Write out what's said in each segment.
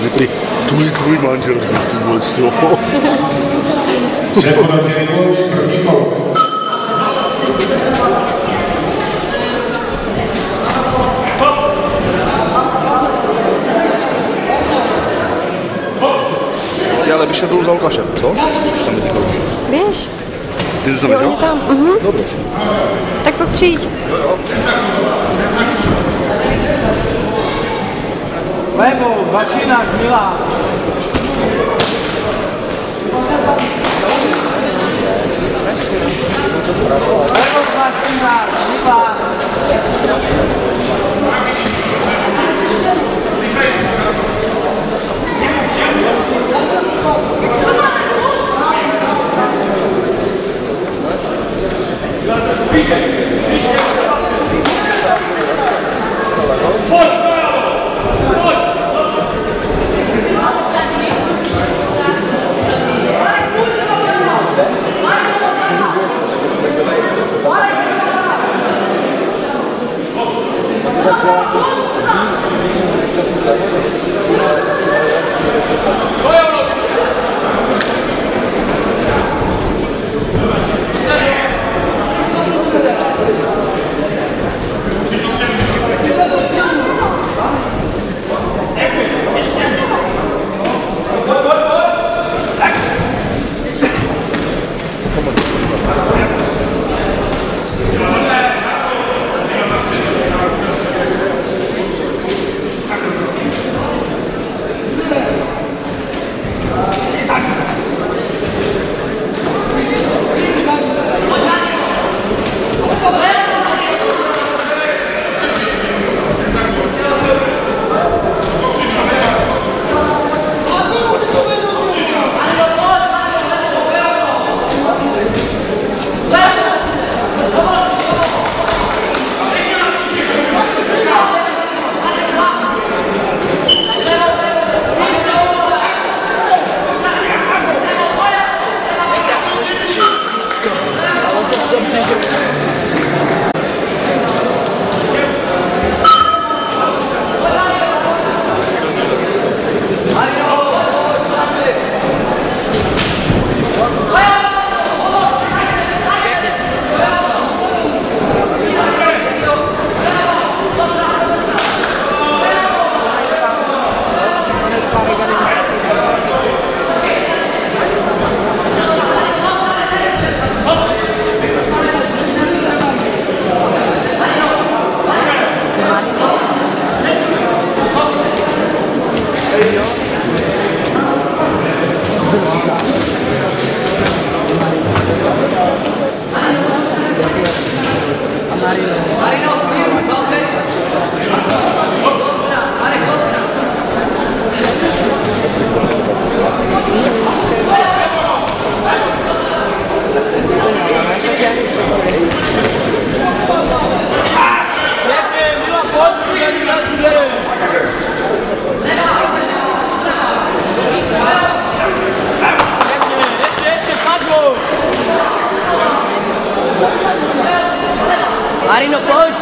Řekli, je tvůj manžel, ty vole, co? Sekundový gól, první. Ty ale bych byl za Lukášem, co? Už tam mezi kouky. Běž. Ty jsi to Jo, tam. Mhm. Dobře. Tak pak přijď. Lebo, Vatinak, Milán. Lebo, Vatinak, Milán. Speaking. ありがとうございます。Ari no coach.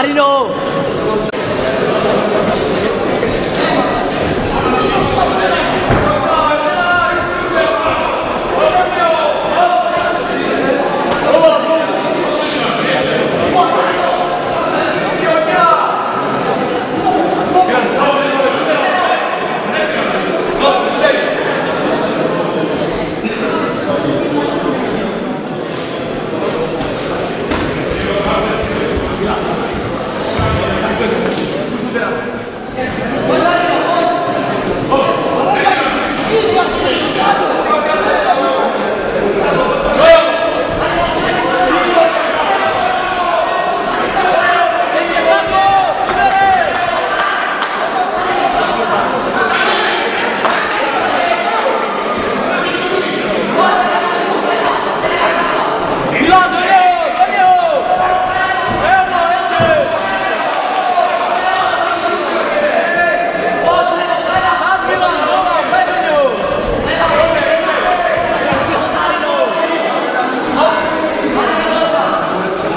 I don't know.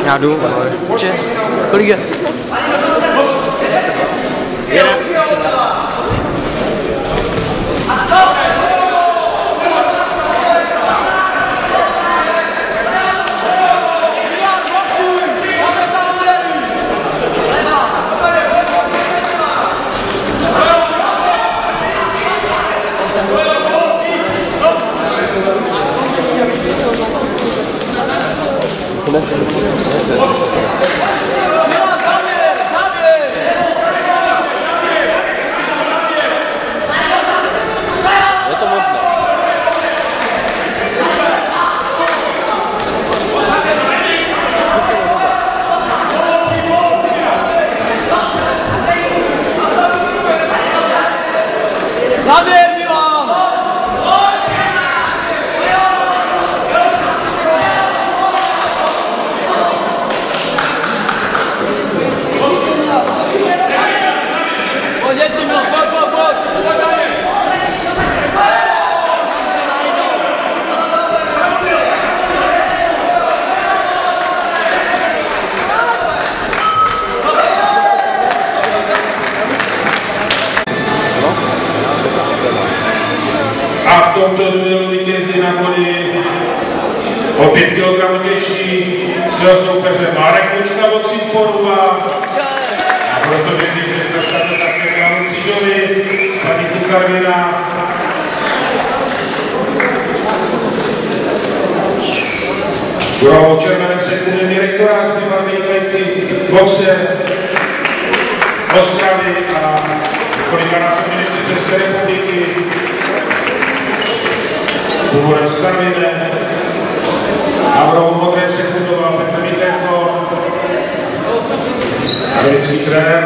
Já jdu. Čest. Kolik je? Milan, すいません。Tomto duelu vítězí na body o 5 kg těžší svého soupeře Marek Lučka od Simforova. A proto věřím, že dostane také Milaну Křížovi, paní Kukarvina. Budou červeném sekundem direktorát bývalý vynikající boxer Ostravy a několikanásobný ministr České republiky Umarastabile Avromo di secondo perfettamente ancora 23